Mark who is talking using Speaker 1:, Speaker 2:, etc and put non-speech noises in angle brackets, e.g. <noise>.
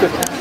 Speaker 1: Good. <laughs>